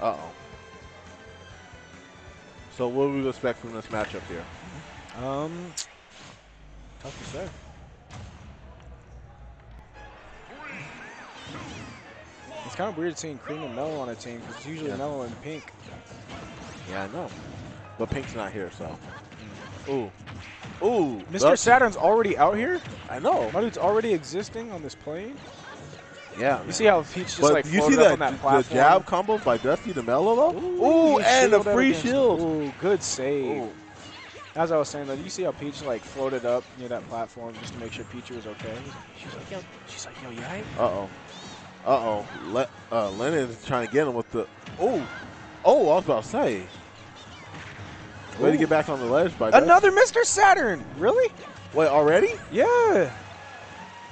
Uh oh. So what do we expect from this matchup here? Um, tough to say. It's kind of weird seeing Cream and Mellow on a team because it's usually Yeah. Mellow and Pink. Yeah, I know. But Pink's not here, so. Ooh. Ooh. Mr. Saturn's already out here? I know. My dude's already existing on this plane? Yeah. You see how Peach just but like you floated see up that, on that the jab combos by Dusty to Mellow though? Ooh, he and a free shield. Ooh, good save. Ooh. As I was saying though, you see how Peach like floated up near that platform just to make sure Peachy was okay? She's like, yo, she's like, yo, you alright? Uh oh. Uh oh. Le- uh, Lennon is trying to get him with the. Oh. Oh, I was about to say. Way to get back on the ledge by Dusty. Another Mr. Saturn! Really? Wait, already? Yeah.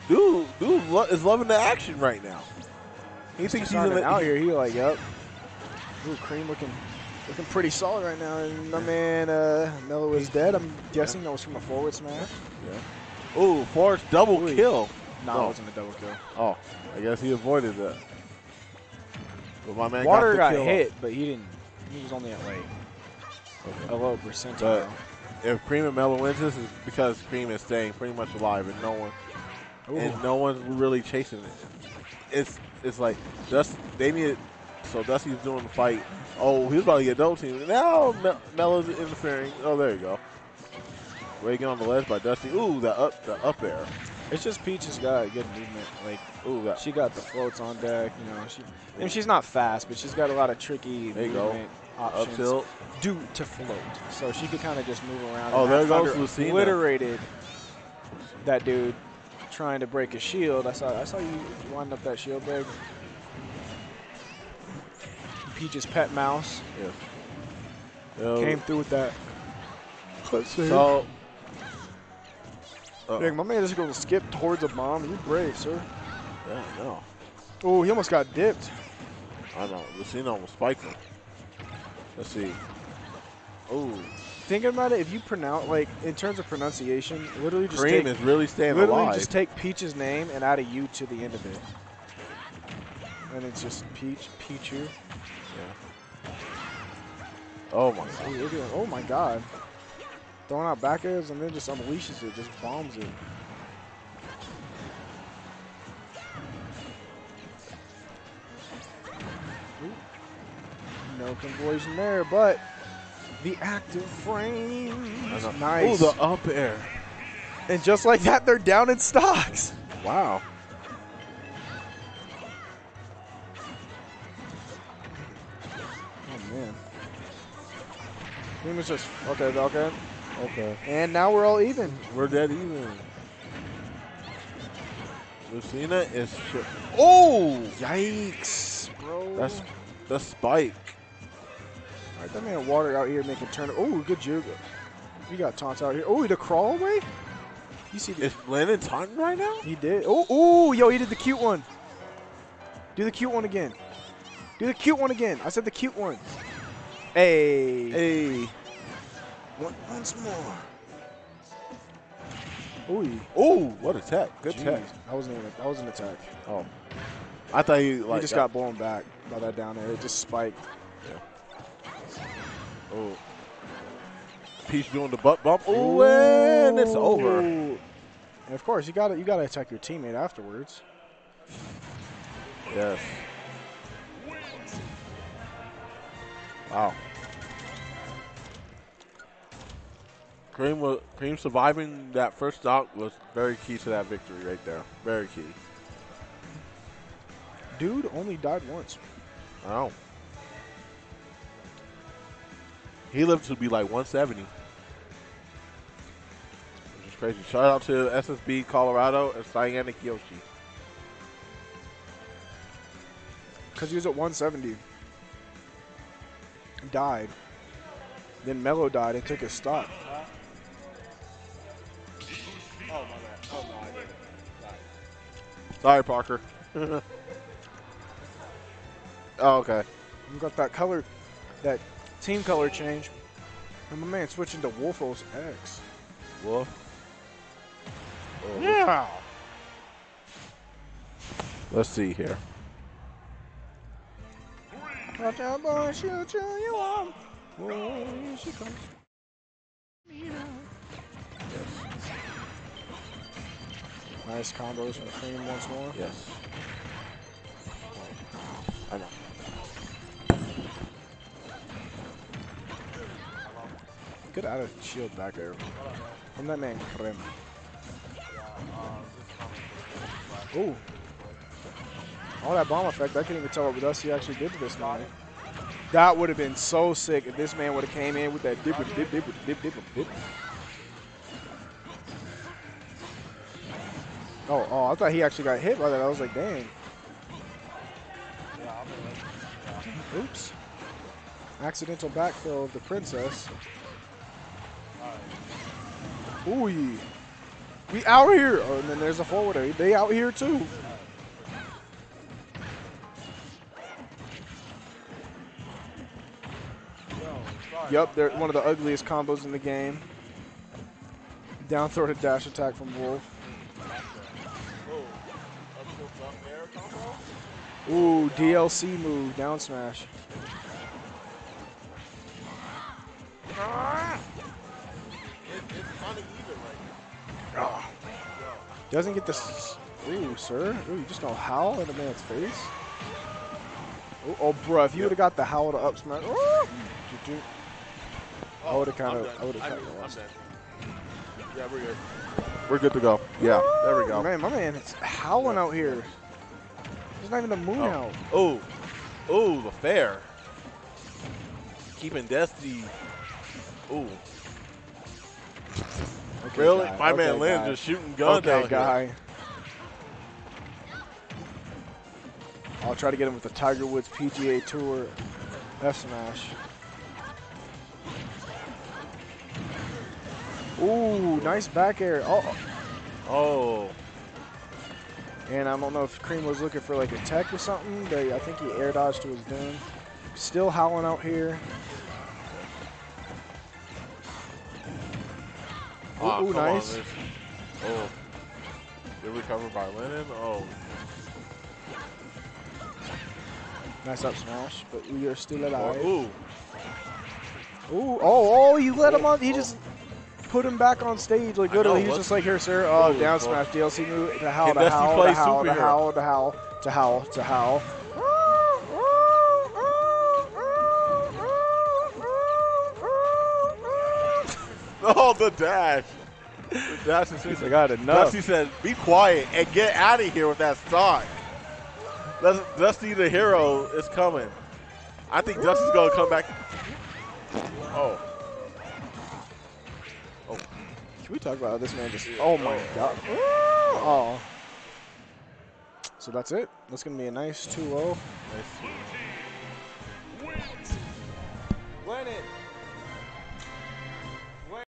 Dude, dude lo- is loving the action right now. He thinks he's in the, out here, he like, yep. Ooh, Cream looking looking pretty solid right now. And my man uh, Mellow is dead. I'm guessing that was from a forward smash. Yeah. Ooh, Forrest double Ooh. kill. No, Oh. it wasn't a double kill. Oh, I guess he avoided that. But my man Water got, got, hit, but he didn't. He was only at like Okay. a low percentile. If Cream and Mellow wins this, is because Cream is staying pretty much alive, and no one Ooh. and no one's really chasing it. It's it's like. They needed so Dusty's doing the fight. Oh, he's about to get double teamed. Now Mel- Mellow's interfering. Oh, there you go. Reagan on the ledge by Dusty. Ooh, the up the up air. It's just Peach's got good movement. Like Ooh, that. she got the floats on deck. You know, she and she's not fast, but she's got a lot of tricky There you go. options Up tilt. due to float. So she could kind of just move around. Oh, and there goes Lucina. Obliterated that dude trying to break a shield. I saw. I saw you wind up that shield break. Peach's pet mouse. Yo, came through with that. Let's see. So. Uh, Dang, my man just going to skip towards a bomb. You're brave, sir. yeah, no. Oh, he almost got dipped. I know. Lucina almost spiked him. Let's see. Ooh. Thinking about it, if you pronounce like in terms of pronunciation, literally just Cream take, is really staying literally alive. just take Peach's name and add a U to the end of it, and it's just Peach, Pichu. yeah. Oh my god. oh my God! Throwing out back airs and then just unleashes it, just bombs it. Ooh. No conversion there, but the active frame. Nice. Ooh, the up air. And just like that, they're down in stocks. Wow. Oh man. He was just okay, okay. Okay. And now we're all even. We're dead even. Lucina is. Oh! Yikes, bro. That's the spike. All right, that man water out here making turn. Oh, good juke. He got taunts out here. Oh, the crawl away. You see the Is Lennon taunting right now? He did. Oh, oh, yo, he did the cute one. Do the cute one again. Do the cute one again. I said the cute one. Hey. Hey. One, once more. Ooh. Oh, what attack. Good Jeez. attack. That wasn't even, that was an attack. Oh. I thought he like he just uh, got blown back by that down there. It just spiked. Oh. Peach doing the butt bump. Oh, and it's over. And of course, you got to you got to attack your teammate afterwards. Yes. Wow. Cream was Cream surviving that first stock was very key to that victory right there. Very key. Dude only died once. Wow. He lived to be like 170. Which is crazy. Shout out to SSB Colorado and Cyannic Yoshi. Because he was at 170. Died. Then Mellow died and took his stock. Sorry, Parker. oh, okay. You got that color, that team color change. And my man switching to Wolfos X. Wolf. Oh, Yeah. Let's see here. Watch out, boy, she'll cheer you on. Oh, here she comes. Nice combos from Cream once more. Yes. Out of shield back there. From that man, Cream. Ooh. All that bomb effect, I couldn't even tell what Dusty actually did to this man. That would have been so sick if this man would have came in with that dip, dip, dip, dip, dip, dip, dip. Oh, oh, I thought he actually got hit by that. I was like, dang. Oops. Accidental backfill of the princess. Ooh, we out here. Oh, and then there's a forwarder. They out here too. Yup, they're one of the ugliest combos in the game. Down throw to dash attack from Wolf. Ooh, DLC move, down smash. Ah. Doesn't get this. Ooh, sir. Ooh, you just don't howl in a man's face. Ooh, oh, bruh, if you would have got the howl to up smash. Ooh, Ju-ju. I would have kind of. I would have kind of lost. Yeah, we're good. We're good to go. Yeah, there we go. Man, my man is howling out here. There's not even a moon out. Oh, oh, the fair. Keeping Destiny. Ooh, Okay, really? guy. My man Okay, Lynn guy. just shooting guns Okay, down here. guy. I'll try to get him with the Tiger Woods PGA Tour F smash. Ooh, nice back air. Oh, Oh, and I don't know if Cream was looking for like a tech or something, but I think he air dodged to his doom. Still howling out here. Ooh, on, nice. Liz. Oh, good recover by Lennon. Oh, Nice up smash, but we are still alive. ooh. Ooh, oh, oh, you let him on. He just put him back on stage. Like literally, he's just like, here, sir. Oh, Ooh, down oh. smash, DLC move, to howl, to howl, to howl, to howl, to howl, to howl, to howl. Oh, the dash. The dash is He's like, I had enough. Dusty said, "Be quiet and get out of here with that stock." Dus- Dusty the hero is coming. I think Dusty's gonna come back. Oh, Oh. Can we talk about how this man just? Oh my oh. god. Oh. So that's it. That's gonna be a nice oh. 2-0. nice. Lennon.